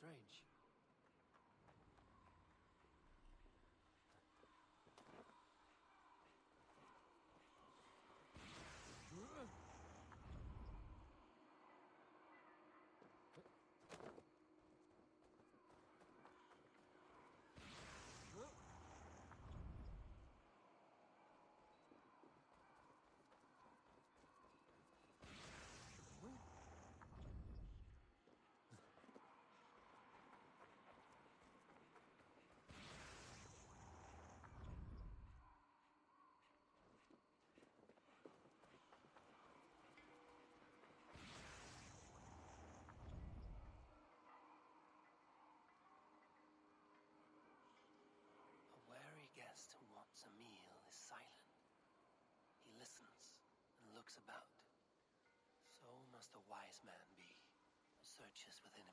strange. About. So must a wise man be, who searches within